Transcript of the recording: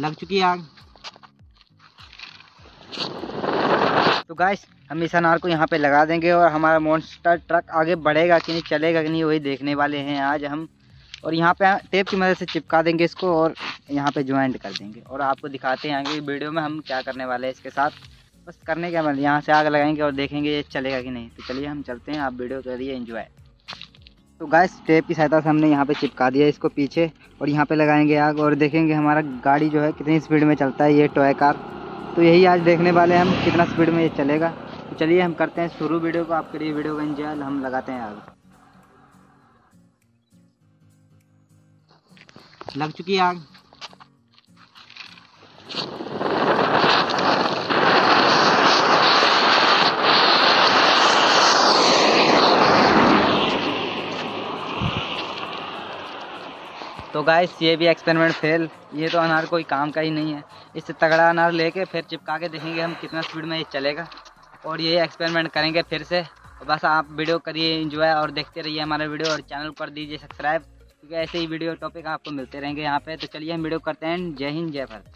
लग चुकी है आग। तो गाइस हम इस अनार को यहाँ पे लगा देंगे और हमारा मोन्स्टर ट्रक आगे बढ़ेगा कि नहीं, चलेगा कि नहीं, वही देखने वाले हैं आज हम। और यहाँ पे टेप की मदद से चिपका देंगे इसको और यहाँ पे ज्वाइंट कर देंगे। और आपको दिखाते हैं आगे वीडियो में हम क्या करने वाले हैं इसके साथ। बस करने क्या मतलब यहाँ से आग लगाएँगे और देखेंगे ये चलेगा कि नहीं। तो चलिए हम चलते हैं, आप वीडियो करिए इन्जॉय तो गाय टेप की सहायता से हमने यहाँ पे चिपका दिया इसको पीछे और यहाँ पे लगाएँगे आग और देखेंगे हमारा गाड़ी जो है कितनी स्पीड में चलता है ये टॉय कार तो यही आज देखने वाले हम कितना स्पीड में ये चलेगा। तो चलिए हम करते हैं शुरू वीडियो को। आपके लिए वीडियो का इंजॉय हम लगाते हैं आग। लग चुकी है आग। तो गाइस ये भी एक्सपेरिमेंट फेल ये तो अनार कोई काम का ही नहीं है. इससे तगड़ा अनार लेके फिर चिपका के देखेंगे हम कितना स्पीड में ये चलेगा. और ये एक्सपेरिमेंट करेंगे फिर से. बस आप वीडियो करिए इंजॉय और देखते रहिए हमारा वीडियो और चैनल पर दीजिए सब्सक्राइब क्योंकि ऐसे ही वीडियो टॉपिक आपको मिलते रहेंगे यहाँ पे. तो चलिए हम वीडियो करते हैं. जय हिंद, जय भारत.